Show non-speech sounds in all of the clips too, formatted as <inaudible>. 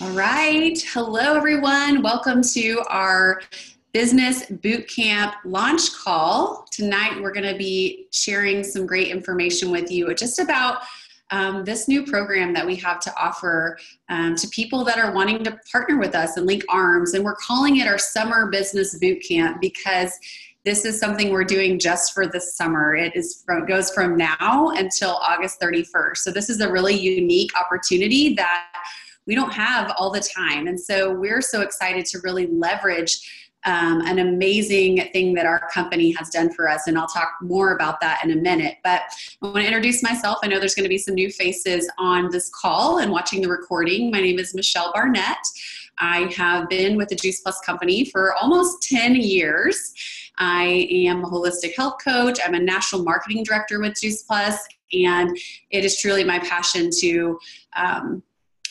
All right. Hello, everyone. Welcome to our Business Bootcamp launch call. Tonight, we're going to be sharing some great information with you just about um, this new program that we have to offer um, to people that are wanting to partner with us and link arms. And we're calling it our Summer Business Bootcamp because this is something we're doing just for the summer. It is from, goes from now until August 31st. So this is a really unique opportunity that we don't have all the time. And so we're so excited to really leverage um, an amazing thing that our company has done for us. And I'll talk more about that in a minute. But I want to introduce myself. I know there's going to be some new faces on this call and watching the recording. My name is Michelle Barnett. I have been with the Juice Plus company for almost 10 years. I am a holistic health coach. I'm a national marketing director with Juice Plus, and it is truly my passion to um,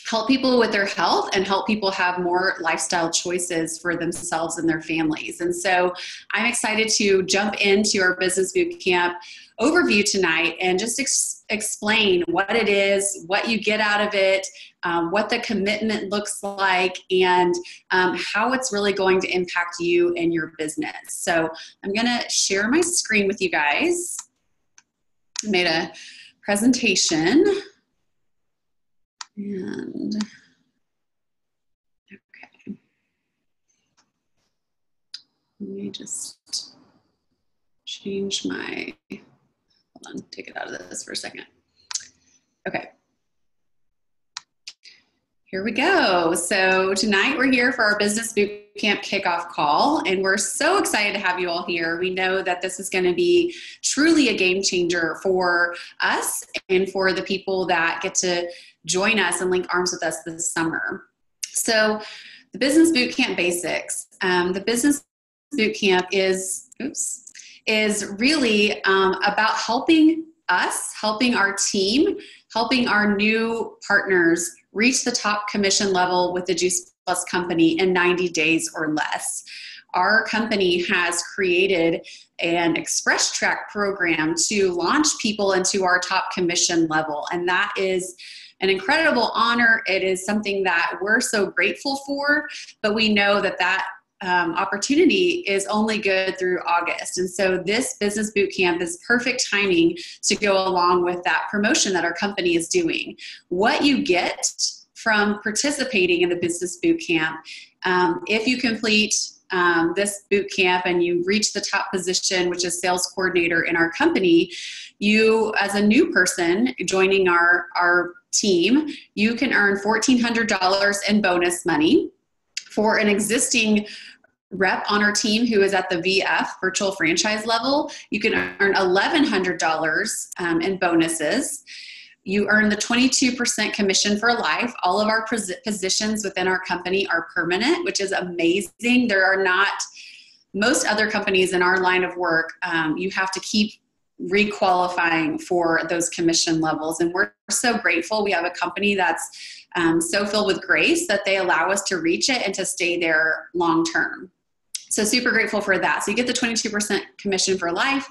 help people with their health and help people have more lifestyle choices for themselves and their families. And so I'm excited to jump into our business boot camp overview tonight and just ex- explain what it is, what you get out of it, um, what the commitment looks like, and um, how it's really going to impact you and your business. So I'm going to share my screen with you guys. I made a presentation. And okay. Let me just change my, hold on, take it out of this for a second. Okay. Here we go. So tonight we're here for our Business Bootcamp kickoff call, and we're so excited to have you all here. We know that this is going to be truly a game changer for us and for the people that get to join us and link arms with us this summer. So, the Business Bootcamp basics. Um, the Business Bootcamp is, oops, is really um, about helping us, helping our team, helping our new partners reach the top commission level with the Juice Plus company in 90 days or less. Our company has created an express track program to launch people into our top commission level, and that is an incredible honor. It is something that we're so grateful for, but we know that that um, opportunity is only good through August. And so this business boot camp is perfect timing to go along with that promotion that our company is doing. What you get from participating in the business boot camp, um, if you complete um, this boot camp and you reach the top position, which is sales coordinator in our company, you, as a new person joining our, our team, you can earn $1,400 in bonus money. For an existing rep on our team who is at the VF virtual franchise level, you can earn $1,100 um, in bonuses. You earn the 22% commission for life. All of our positions within our company are permanent, which is amazing. There are not, most other companies in our line of work, um, you have to keep requalifying for those commission levels. And we're so grateful. We have a company that's um, so filled with grace that they allow us to reach it and to stay there long term. So, super grateful for that. So, you get the 22% commission for life.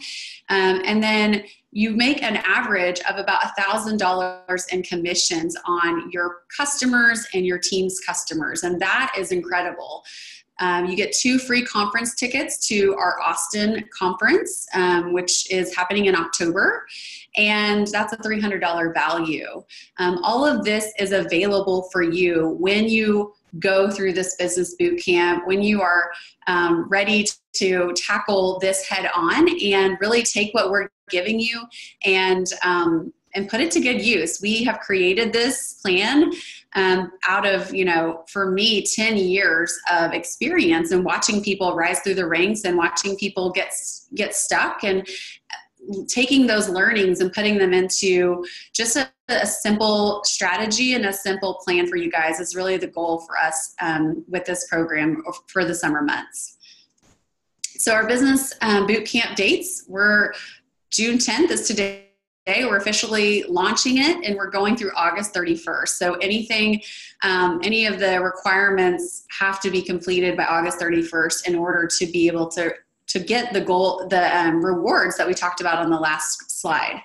Um, and then you make an average of about $1,000 in commissions on your customers and your team's customers. And that is incredible. Um, you get two free conference tickets to our Austin conference, um, which is happening in October, and that's a $300 value. Um, all of this is available for you when you go through this business boot camp, when you are um, ready to tackle this head on and really take what we're giving you and um, and put it to good use. We have created this plan um, out of, you know, for me, 10 years of experience and watching people rise through the ranks and watching people get, get stuck and taking those learnings and putting them into just a, a a strategy and a simple plan for you guys is really the goal for us um, with this program for the summer months. So our business um, boot camp dates were June 10th is today we're officially launching it and we're going through August 31st. So anything, um, any of the requirements have to be completed by August 31st in order to be able to to get the goal, the um, rewards that we talked about on the last slide.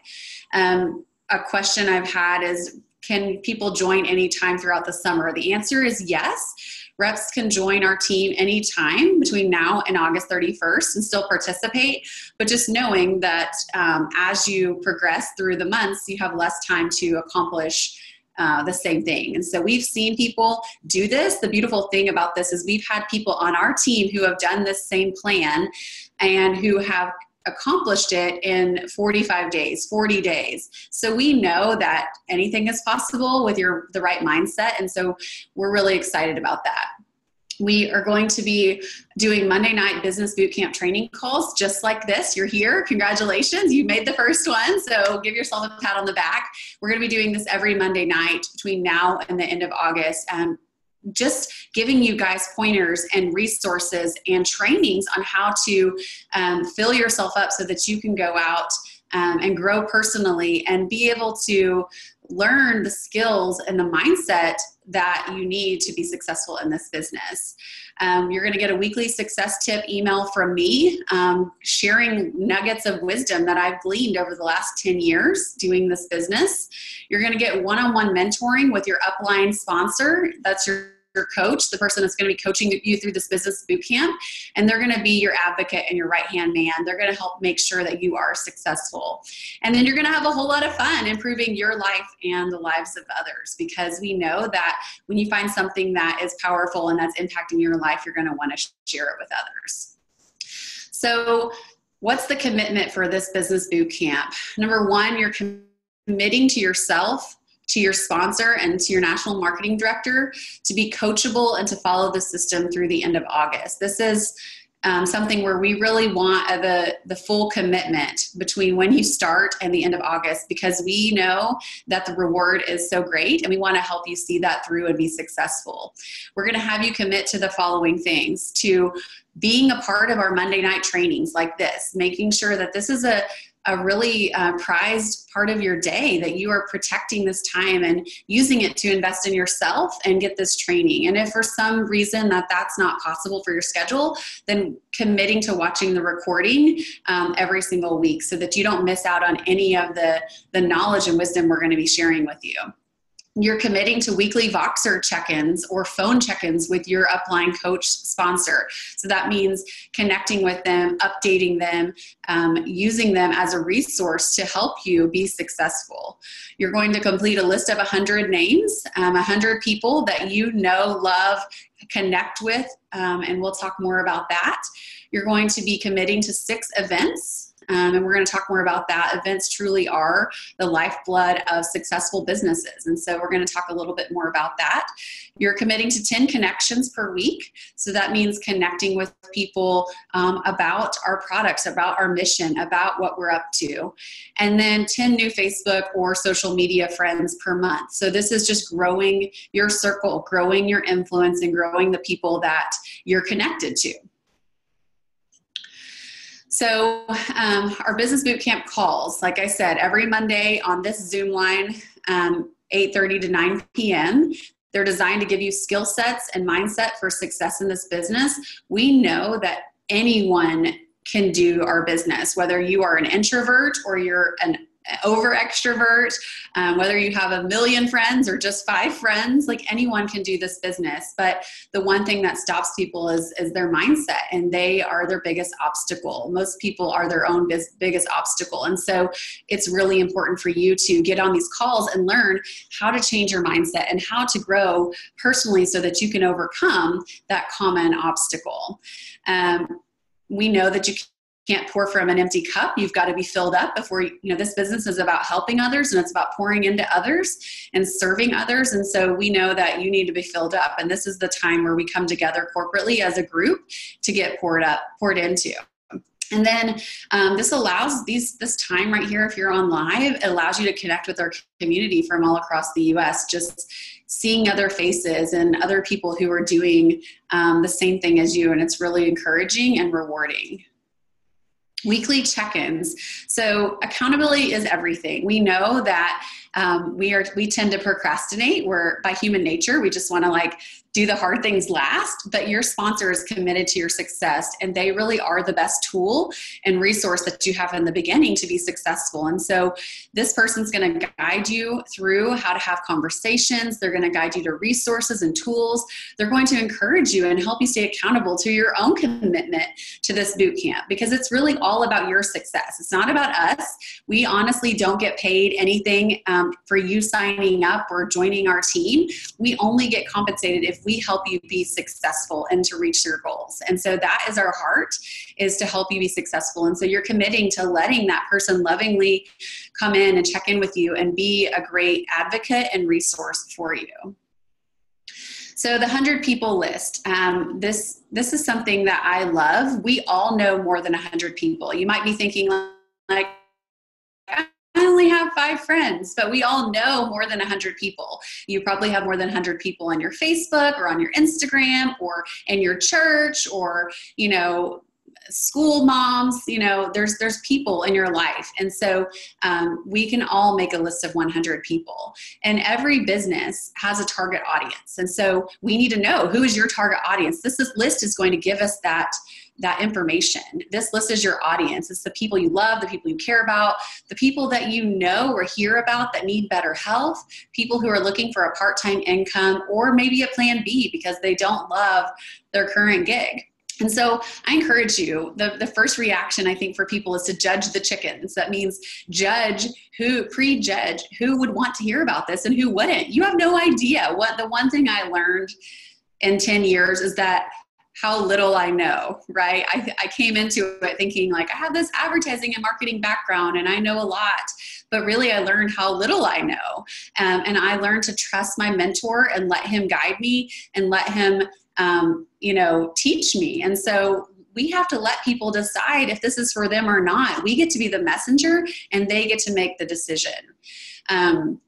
Um, a question I've had is can people join anytime throughout the summer? The answer is yes. Reps can join our team anytime between now and August 31st and still participate, but just knowing that um, as you progress through the months, you have less time to accomplish uh, the same thing. And so we've seen people do this. The beautiful thing about this is we've had people on our team who have done this same plan and who have accomplished it in 45 days 40 days so we know that anything is possible with your the right mindset and so we're really excited about that we are going to be doing Monday night business bootcamp training calls just like this. You're here. Congratulations. You made the first one. So give yourself a pat on the back. We're going to be doing this every Monday night between now and the end of August. Um, just giving you guys pointers and resources and trainings on how to um, fill yourself up so that you can go out um, and grow personally and be able to learn the skills and the mindset that you need to be successful in this business. Um, you're going to get a weekly success tip email from me um, sharing nuggets of wisdom that I've gleaned over the last 10 years doing this business. You're going to get one on one mentoring with your upline sponsor. That's your your coach, the person that's going to be coaching you through this business boot camp, and they're going to be your advocate and your right hand man. They're going to help make sure that you are successful. And then you're going to have a whole lot of fun improving your life and the lives of others because we know that when you find something that is powerful and that's impacting your life, you're going to want to share it with others. So, what's the commitment for this business boot camp? Number one, you're committing to yourself to your sponsor and to your national marketing director to be coachable and to follow the system through the end of August. This is um, something where we really want the the full commitment between when you start and the end of August because we know that the reward is so great and we want to help you see that through and be successful. We're going to have you commit to the following things to being a part of our Monday night trainings like this, making sure that this is a a really uh, prized part of your day that you are protecting this time and using it to invest in yourself and get this training. And if for some reason that that's not possible for your schedule then committing to watching the recording um, every single week so that you don't miss out on any of the the knowledge and wisdom we're going to be sharing with you you're committing to weekly Voxer check ins or phone check ins with your upline coach sponsor. So that means connecting with them, updating them, um, using them as a resource to help you be successful. You're going to complete a list of 100 names, um, 100 people that you know, love, connect with, um, and we'll talk more about that. You're going to be committing to six events um, and we're going to talk more about that. Events truly are the lifeblood of successful businesses. And so we're going to talk a little bit more about that. You're committing to 10 connections per week. So that means connecting with people um, about our products, about our mission, about what we're up to. And then 10 new Facebook or social media friends per month. So this is just growing your circle, growing your influence, and growing the people that you're connected to. So, um, our business boot camp calls, like I said, every Monday on this Zoom line, um, 8:30 to 9 p.m. They're designed to give you skill sets and mindset for success in this business. We know that anyone can do our business, whether you are an introvert or you're an over extrovert, um, whether you have a million friends or just five friends, like anyone can do this business. But the one thing that stops people is, is their mindset, and they are their biggest obstacle. Most people are their own biggest obstacle. And so it's really important for you to get on these calls and learn how to change your mindset and how to grow personally so that you can overcome that common obstacle. Um, we know that you can't pour from an empty cup. You've got to be filled up before you know this business is about helping others and it's about pouring into others and serving others. And so we know that you need to be filled up. And this is the time where we come together corporately as a group to get poured up poured into. And then um, this allows these this time right here if you're on live it allows you to connect with our community from all across the us just seeing other faces and other people who are doing um, the same thing as you. And it's really encouraging and rewarding weekly check-ins. So accountability is everything. We know that um, we are we tend to procrastinate we're by human nature we just want to like do the hard things last, but your sponsor is committed to your success and they really are the best tool and resource that you have in the beginning to be successful. And so this person's going to guide you through how to have conversations. They're going to guide you to resources and tools. They're going to encourage you and help you stay accountable to your own commitment to this boot camp because it's really all about your success. It's not about us. We honestly don't get paid anything um, for you signing up or joining our team. We only get compensated if we help you be successful and to reach your goals. And so that is our heart is to help you be successful. And so you're committing to letting that person lovingly come in and check in with you and be a great advocate and resource for you. So the hundred people list. Um, this this is something that I love. We all know more than hundred people. You might be thinking like, I only have five friends, but we all know more than 100 people. You probably have more than 100 people on your Facebook or on your Instagram or in your church or, you know, school moms you know there's there's people in your life and so um, we can all make a list of 100 people and every business has a target audience and so we need to know who is your target audience this is, list is going to give us that that information. This list is your audience. It's the people you love, the people you care about, the people that you know or hear about that need better health, people who are looking for a part time income or maybe a plan B because they don't love their current gig. And so I encourage you, the, the first reaction I think for people is to judge the chickens. That means judge who, prejudge who would want to hear about this and who wouldn't. You have no idea. What the one thing I learned in 10 years is that how little I know, right? I, I came into it thinking like I have this advertising and marketing background and I know a lot, but really I learned how little I know. Um, and I learned to trust my mentor and let him guide me and let him, um, you know, teach me. And so we have to let people decide if this is for them or not. We get to be the messenger and they get to make the decision. Um,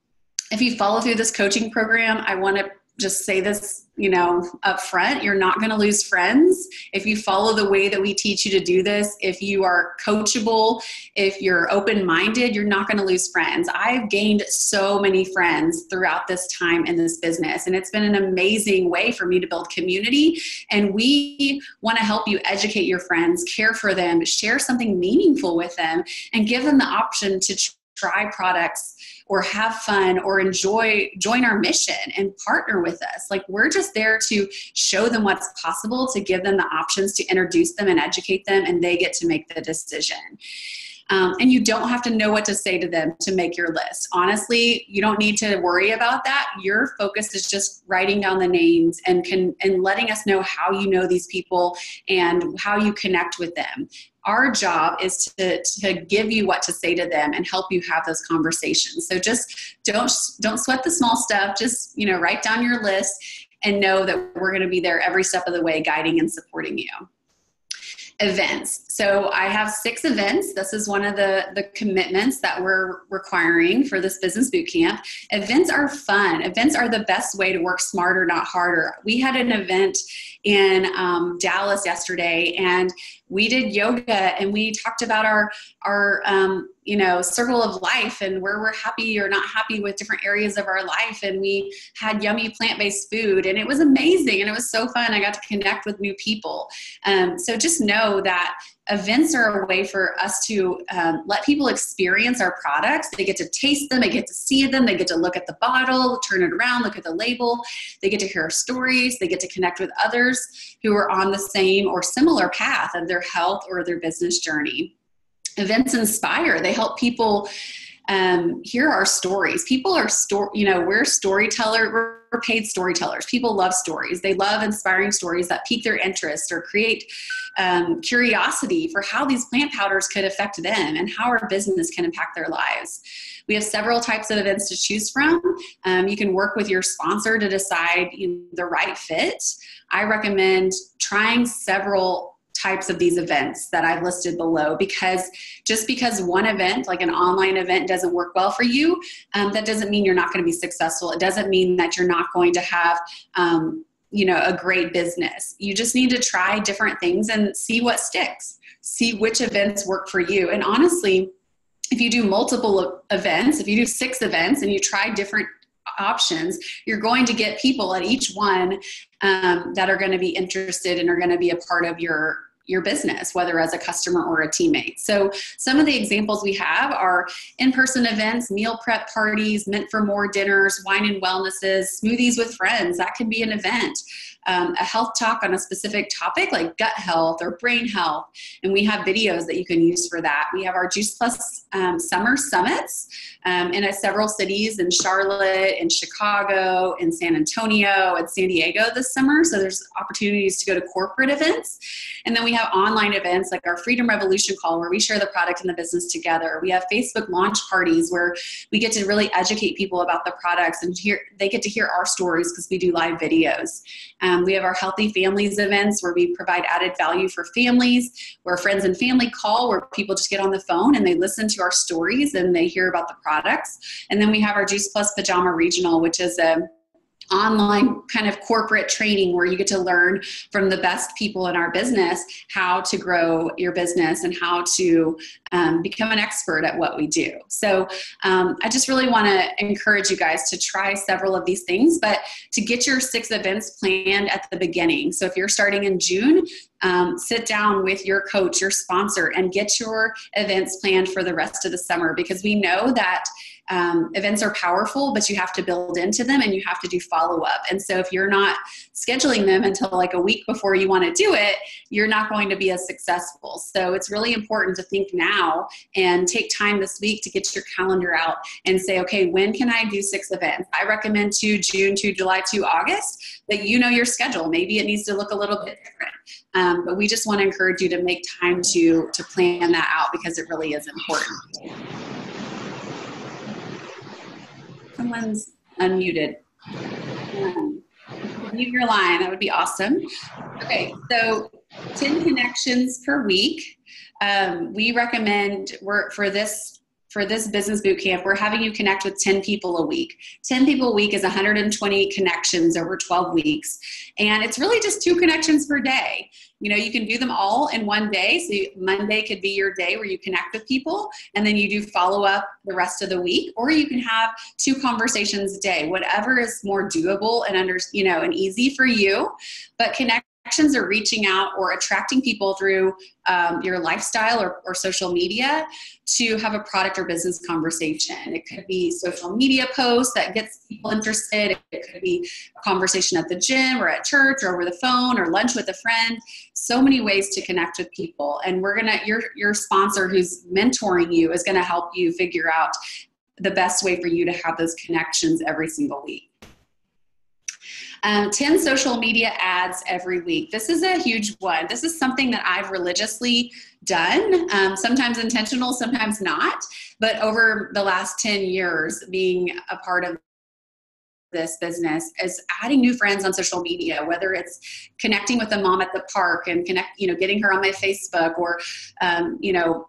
if you follow through this coaching program, I want to just say this, you know, up front, you're not going to lose friends if you follow the way that we teach you to do this. If you are coachable, if you're open-minded, you're not going to lose friends. I've gained so many friends throughout this time in this business, and it's been an amazing way for me to build community. And we want to help you educate your friends, care for them, share something meaningful with them, and give them the option to try products or have fun or enjoy join our mission and partner with us like we're just there to show them what's possible to give them the options to introduce them and educate them and they get to make the decision um, and you don't have to know what to say to them to make your list. Honestly, you don't need to worry about that. Your focus is just writing down the names and can and letting us know how you know these people and how you connect with them our job is to, to give you what to say to them and help you have those conversations. So just don't don't sweat the small stuff. Just you know write down your list and know that we're going to be there every step of the way guiding and supporting you. Events. So i have six events. This is one of the the commitments that we're requiring for this business boot camp. Events are fun. Events are the best way to work smarter not harder. We had an event in um, Dallas yesterday, and we did yoga and we talked about our our um, you know circle of life and where we're happy or not happy with different areas of our life. And we had yummy plant based food, and it was amazing and it was so fun. I got to connect with new people. Um, so just know that events are a way for us to um, let people experience our products. They get to taste them, they get to see them, they get to look at the bottle, turn it around, look at the label, they get to hear stories, they get to connect with others who are on the same or similar path of their health or their business journey. Events inspire, they help people um, hear our stories. People are story, you know, we're storyteller, we're paid storytellers. People love stories. They love inspiring stories that pique their interest or create um, curiosity for how these plant powders could affect them and how our business can impact their lives. We have several types of events to choose from. Um, you can work with your sponsor to decide you know, the right fit. I recommend trying several types of these events that I've listed below because just because one event, like an online event, doesn't work well for you, um, that doesn't mean you're not going to be successful. It doesn't mean that you're not going to have um, you know a great business. You just need to try different things and see what sticks. See which events work for you. And honestly if you do multiple events if you do six events and you try different options, you're going to get people at each one um, that are going to be interested and are going to be a part of your your business, whether as a customer or a teammate. So, some of the examples we have are in person events, meal prep parties, meant for more dinners, wine and wellnesses, smoothies with friends. That can be an event um, a health talk on a specific topic like gut health or brain health. And we have videos that you can use for that. We have our Juice Plus um, summer summits um, in several cities in Charlotte, in Chicago, in San Antonio, and San Diego this summer. So there's opportunities to go to corporate events. And then we have online events like our Freedom Revolution call where we share the product and the business together. We have Facebook launch parties where we get to really educate people about the products and hear they get to hear our stories because we do live videos. Um, um, we have our Healthy Families events where we provide added value for families, where friends and family call, where people just get on the phone and they listen to our stories and they hear about the products. And then we have our Juice Plus Pajama Regional, which is a online kind of corporate training where you get to learn from the best people in our business how to grow your business and how to um, become an expert at what we do. So um, I just really want to encourage you guys to try several of these things, but to get your six events planned at the beginning. So if you're starting in June, um, sit down with your coach, your sponsor, and get your events planned for the rest of the summer because we know that um, events are powerful, but you have to build into them and you have to do follow up. And so if you're not scheduling them until like a week before you want to do it, you're not going to be as successful. So it's really important to think now and take time this week to get your calendar out and say, okay, when can I do six events? I recommend to June to July to August that you know your schedule. Maybe it needs to look a little bit different. Um, but we just want to encourage you to make time to to plan that out because it really is important. Someone's unmuted. Um, mute your line. That would be awesome. Okay, so 10 connections per week. Um, we recommend work for this for this business boot camp, we're having you connect with 10 people a week. 10 people a week is 120 connections over 12 weeks. And it's really just two connections per day. You know, you can do them all in one day. So you, Monday could be your day where you connect with people and then you do follow up the rest of the week, or you can have two conversations a day, whatever is more doable and under, you know, and easy for you. But connect connections are reaching out or attracting people through um, your lifestyle or, or, social media to have a product or business conversation. It could be social media posts that gets people interested. It could be a conversation at the gym or at church or over the phone or lunch with a friend. So many ways to connect with people. And we're gonna your your sponsor who's mentoring you is gonna help you figure out the best way for you to have those connections every single week. Um, 10 social media ads every week. This is a huge one. This is something that I've religiously done, um, sometimes intentional, sometimes not. But over the last 10 years, being a part of this business is adding new friends on social media whether it's connecting with a mom at the park and connect you know getting her on my facebook or um, you know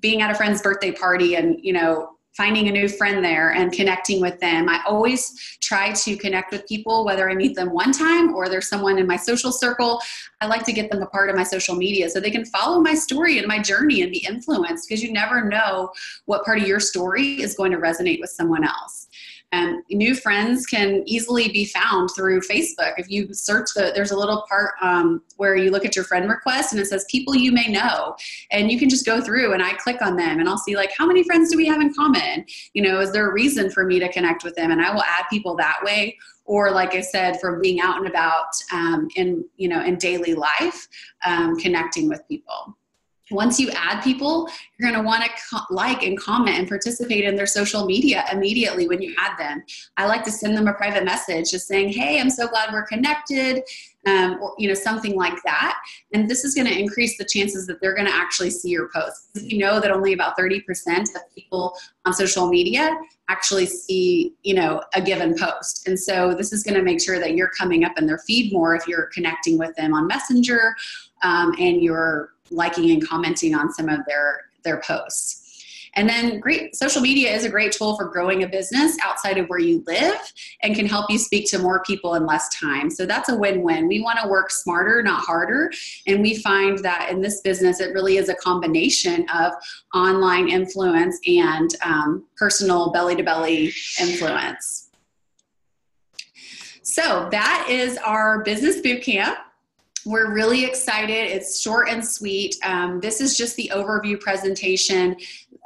being at a friend's birthday party and you know finding a new friend there and connecting with them. I always try to connect with people, whether I meet them one time or there's someone in my social circle. I like to get them a part of my social media so they can follow my story and my journey and be influenced because you never know what part of your story is going to resonate with someone else. And new friends can easily be found through Facebook. If you search the, there's a little part um, where you look at your friend request and it says people you may know, and you can just go through and I click on them and I'll see like how many friends do we have in common? You know, is there a reason for me to connect with them? And I will add people that way. Or like I said, from being out and about um, in you know in daily life, um, connecting with people once you add people, you're going to want to co- like and comment and participate in their social media immediately when you add them. I like to send them a private message just saying, "Hey, I'm so glad we're connected," um, or you know something like that. And this is going to increase the chances that they're going to actually see your posts. You know that only about 30% of people on social media actually see you know a given post, and so this is going to make sure that you're coming up in their feed more if you're connecting with them on Messenger um, and you're liking and commenting on some of their their posts. And then great social media is a great tool for growing a business outside of where you live and can help you speak to more people in less time. So that's a win-win. We want to work smarter, not harder. And we find that in this business, it really is a combination of online influence and um, personal belly to belly influence. So that is our business boot camp. We're really excited. It's short and sweet. Um, this is just the overview presentation.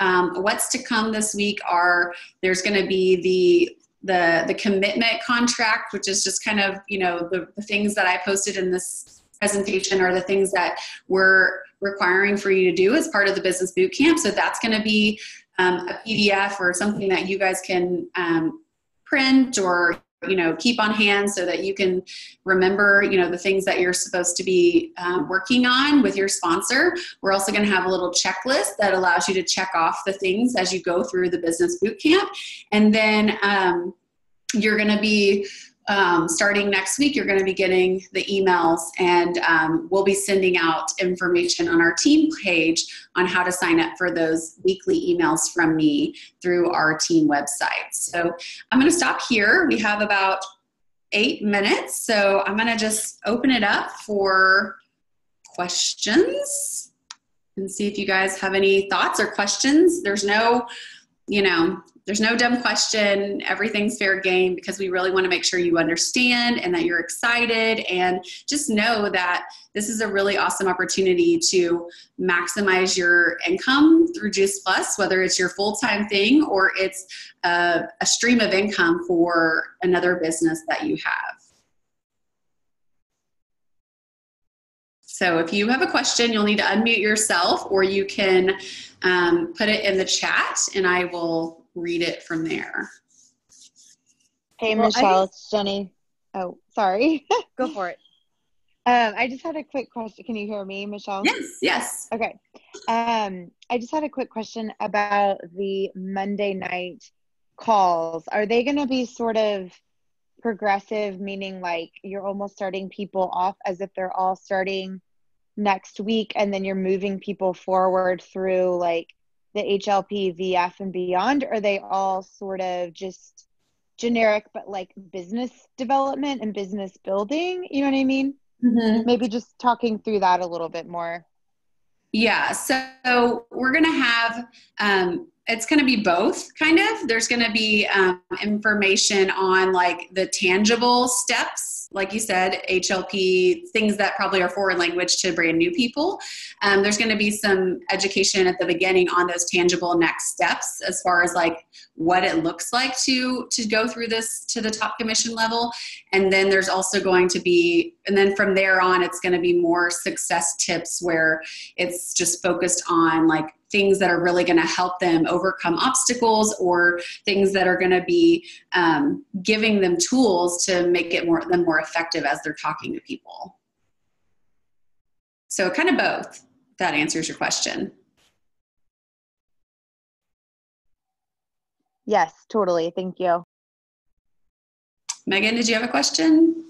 Um, what's to come this week are there's going to be the the the commitment contract, which is just kind of you know the, the things that I posted in this presentation are the things that we're requiring for you to do as part of the business boot camp. So that's going to be um, a PDF or something that you guys can um, print or you know keep on hand so that you can remember you know the things that you're supposed to be um, working on with your sponsor. We're also going to have a little checklist that allows you to check off the things as you go through the business boot camp. And then um, you're going to be um, starting next week, you're going to be getting the emails, and um, we'll be sending out information on our team page on how to sign up for those weekly emails from me through our team website. So I'm going to stop here. We have about eight minutes, so I'm going to just open it up for questions and see if you guys have any thoughts or questions. There's no, you know, there's no dumb question. Everything's fair game because we really want to make sure you understand and that you're excited and just know that this is a really awesome opportunity to maximize your income through Juice Plus, whether it's your full time thing or it's a, a stream of income for another business that you have. So if you have a question, you'll need to unmute yourself or you can um, put it in the chat and I will read it from there. Hey, well, Michelle, it's Jenny. Oh, sorry. Go for it. <laughs> Um, I just had a quick question. Can you hear me, Michelle? Yes, yes. Okay. Um, I just had a quick question about the Monday night calls. Are they going to be sort of progressive, meaning like you're almost starting people off as if they're all starting next week and then you're moving people forward through like the HLP, VF, and beyond? Are they all sort of just generic, but like business development and business building? You know what I mean? Mm-hmm. Maybe just talking through that a little bit more. Yeah, so we're going to have um, it's going to be both kind of. There's going to be um, information on like the tangible steps like you said hlp things that probably are foreign language to brand new people. Um, there's going to be some education at the beginning on those tangible next steps as far as like what it looks like to to go through this to the top commission level. And then there's also going to be and then from there on it's going to be more success tips where it's just focused on like things that are really going to help them overcome obstacles or things that are going to be um, giving them tools to make it more them more effective as they're talking to people. So kind of both that answers your question. Yes totally thank you. Megan did you have a question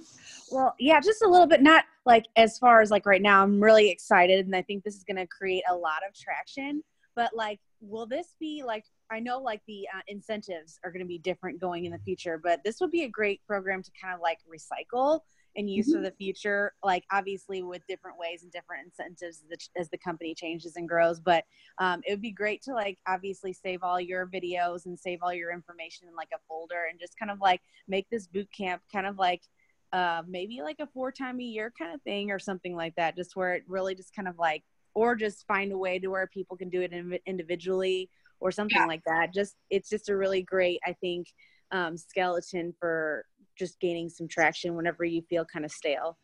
well yeah just a little bit not like as far as like right now i'm really excited and i think this is going to create a lot of traction but like will this be like i know like the uh, incentives are going to be different going in the future but this would be a great program to kind of like recycle and use mm-hmm. for the future like obviously with different ways and different incentives as the company changes and grows but um, it would be great to like obviously save all your videos and save all your information in like a folder and just kind of like make this boot camp kind of like uh, maybe like a four time a year kind of thing or something like that just where it really just kind of like or just find a way to where people can do it individually or something yeah. like that just it's just a really great i think um, skeleton for just gaining some traction whenever you feel kind of stale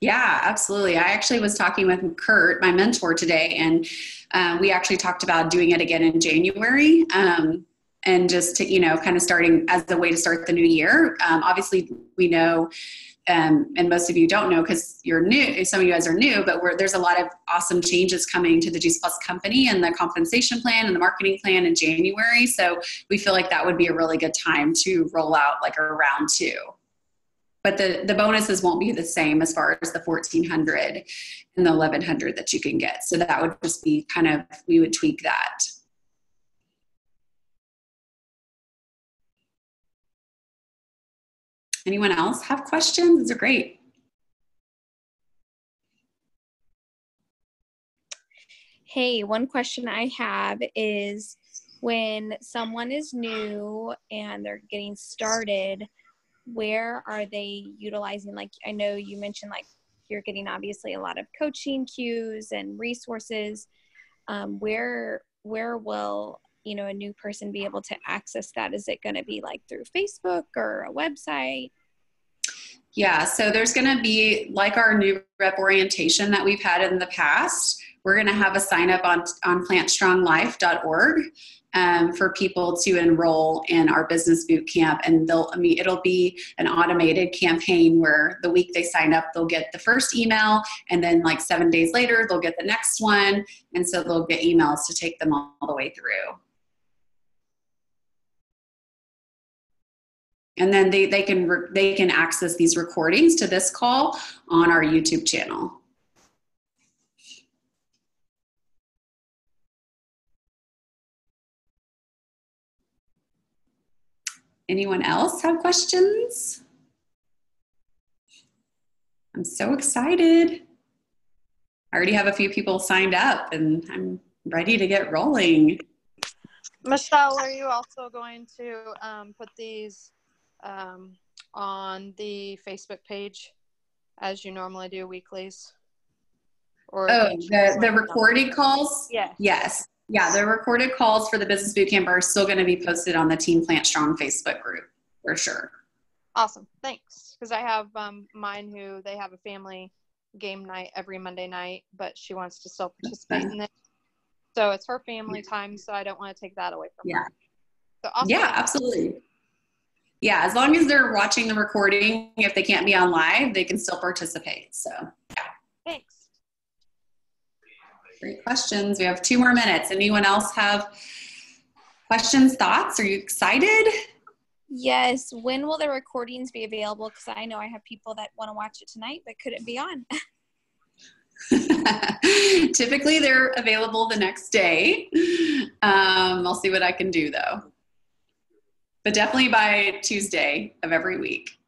yeah, absolutely. I actually was talking with Kurt, my mentor, today, and um, we actually talked about doing it again in January. Um, and just to, you know, kind of starting as a way to start the new year. Um, obviously, we know um, and most of you don't know because you're new some of you guys are new but there's a lot of awesome changes coming to the juice plus company and the compensation plan and the marketing plan in january. So we feel like that would be a really good time to roll out like a round two. But the, the bonuses won't be the same as far as the 1400 and the 1100 that you can get. So that would just be kind of we would tweak that Anyone else have questions? These are great. Hey, one question I have is when someone is new and they're getting started, where are they utilizing? Like, I know you mentioned like you're getting obviously a lot of coaching cues and resources. Um, where where will you know a new person be able to access that? Is it going to be like through Facebook or a website? Yeah, so there's going to be like our new rep orientation that we've had in the past. We're going to have a sign up on on plantstronglife.org um, for people to enroll in our business boot camp, and they'll I mean it'll be an automated campaign where the week they sign up, they'll get the first email, and then like seven days later they'll get the next one, and so they'll get emails to take them all the way through. And then they, they can re- they can access these recordings to this call on our youtube channel. Anyone else have questions? I'm so excited. I already have a few people signed up and i'm ready to get rolling. Michelle are you also going to um, put these um, on the Facebook page as you normally do weeklies? Or oh, the, the recorded calls? Yes. Yes. Yeah, the recorded calls for the Business Bootcamp are still going to be posted on the Team Plant Strong Facebook group for sure. Awesome. Thanks. Because I have um, mine who they have a family game night every Monday night, but she wants to still participate in it. So it's her family time, so I don't want to take that away from yeah. her. So awesome. Yeah, absolutely yeah, as long as they're watching the recording, if they can't be on live, they can still participate. So, yeah. Thanks. Great questions. We have two more minutes. Anyone else have questions, thoughts? Are you excited? Yes. When will the recordings be available? Because I know I have people that want to watch it tonight but couldn't be on. <laughs> <laughs> Typically, they're available the next day. Um, I'll see what I can do though but definitely by Tuesday of every week.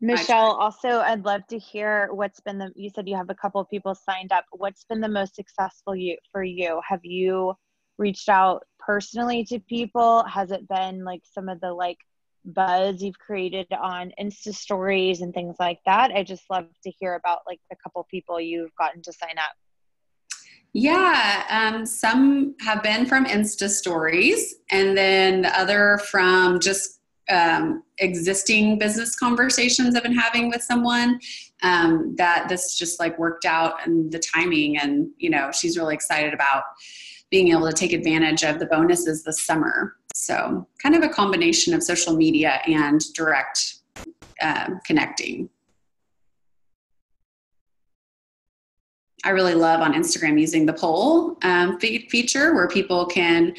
Michelle, also, I'd love to hear what's been the. You said you have a couple of people signed up. What's been the most successful you for you? Have you reached out personally to people? Has it been like some of the like buzz you've created on Insta stories and things like that? I just love to hear about like the couple people you've gotten to sign up. Yeah, um, some have been from Insta stories, and then the other from just um, existing business conversations I've been having with someone. Um, that this just like worked out and the timing, and you know, she's really excited about being able to take advantage of the bonuses this summer. So, kind of a combination of social media and direct um, connecting. I really love on Instagram using the poll um, feature where people can,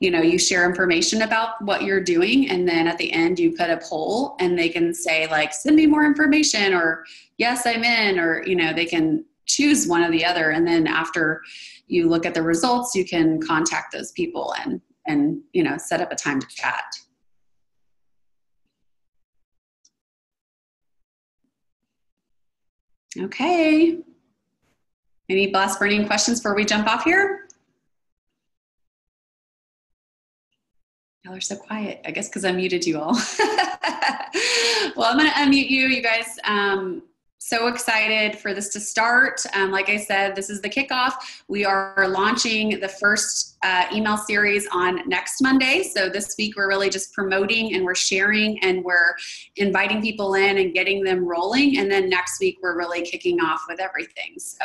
you know, you share information about what you're doing, and then at the end you put a poll, and they can say like, "Send me more information," or "Yes, I'm in," or you know, they can choose one or the other, and then after you look at the results, you can contact those people and and you know set up a time to chat. Okay. Any last burning questions before we jump off here? Y'all are so quiet. I guess because I muted you all. <laughs> well, I'm going to unmute you. You guys, um, so excited for this to start. Um, like I said, this is the kickoff. We are launching the first uh, email series on next Monday. So this week we're really just promoting and we're sharing and we're inviting people in and getting them rolling. And then next week we're really kicking off with everything. So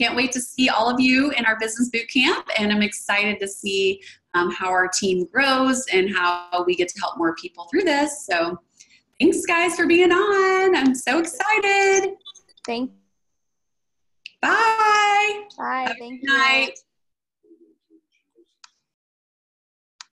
can't wait to see all of you in our business boot camp. And I'm excited to see um, how our team grows and how we get to help more people through this. So Thanks, guys, for being on. I'm so excited. Thank. Bye. Bye. Have Thank you. Night.